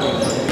Thank you.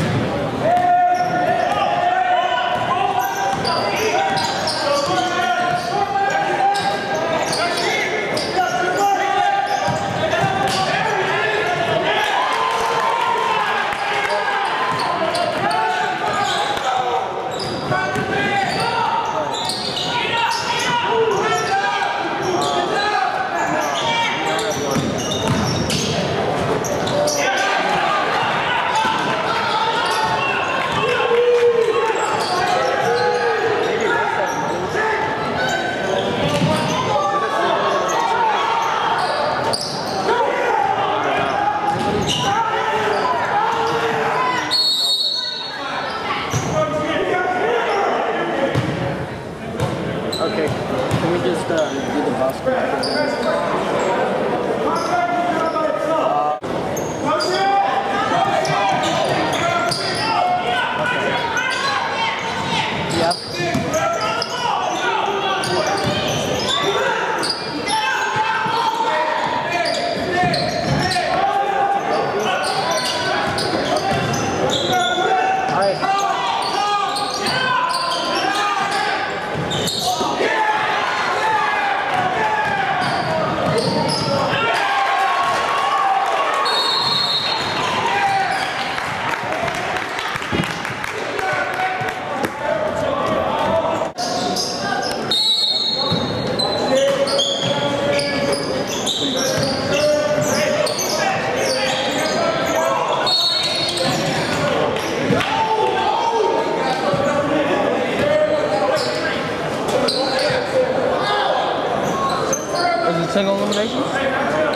Is it single elimination?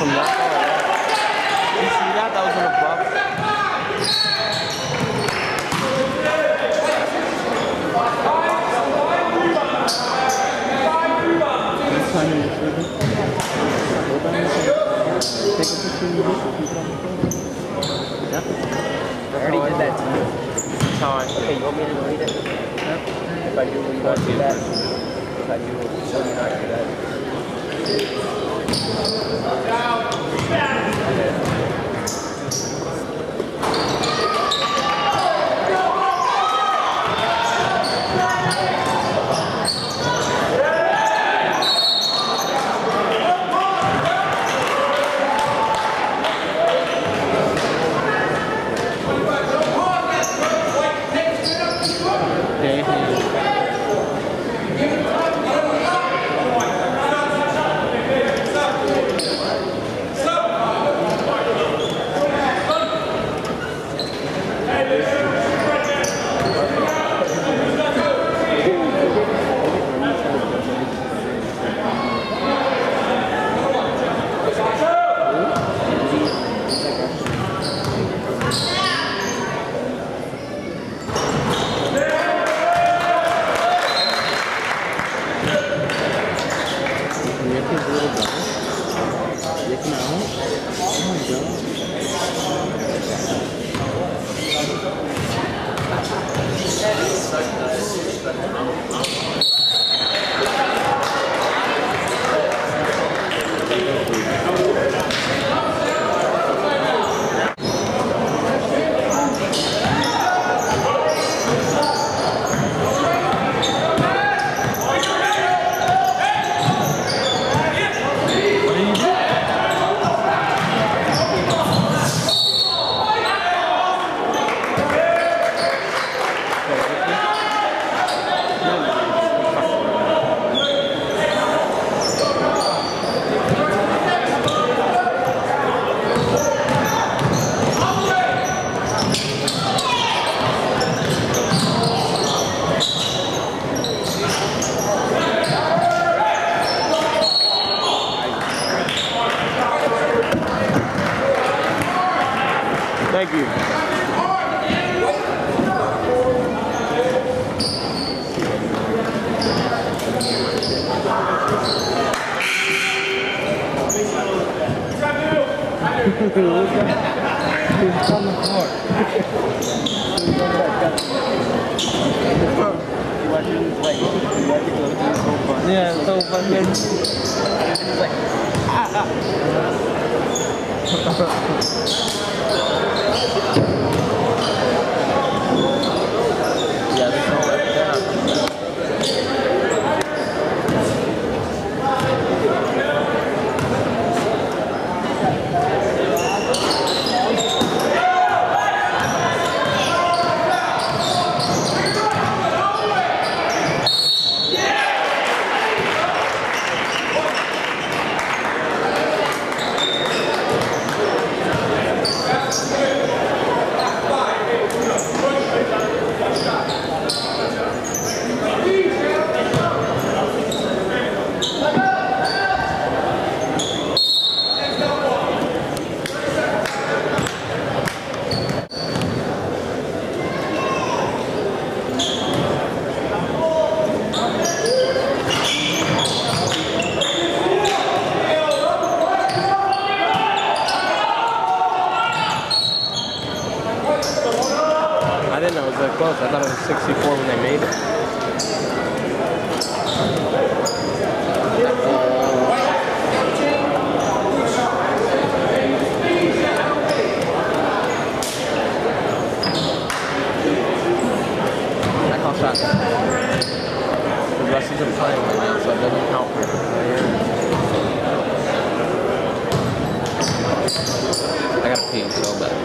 From that far? You see that? That was on a bluff. I already did that to you. That's how I Okay, you want me to delete it? If I do, will you not do that? If I do, will you not do that? Tchau. Thank you. Yeah, so fun. Yeah, Thank you. shots. The rest of the playing right now, so it doesn't count for the player. I got a pee so bad.